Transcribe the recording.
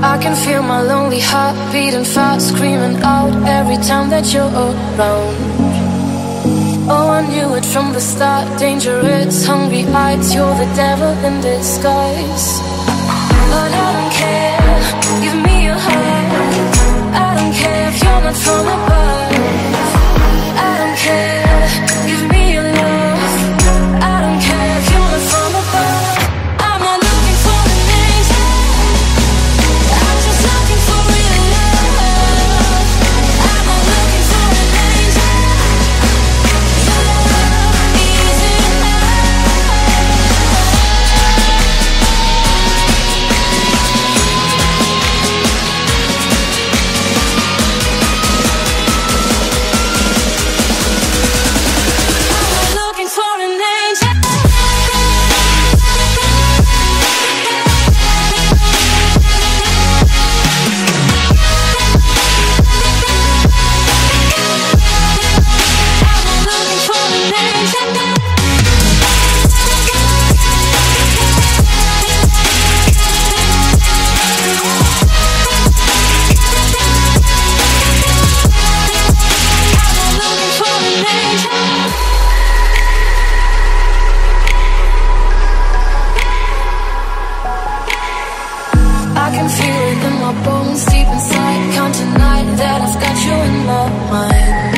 I can feel my lonely heart beating fast, screaming out every time that you're around. Oh, I knew it from the start. Danger, it's hungry eyes. You're the devil in disguise. But I don't care. I can feel it in my bones deep inside. Count tonight that I've got you in my mind.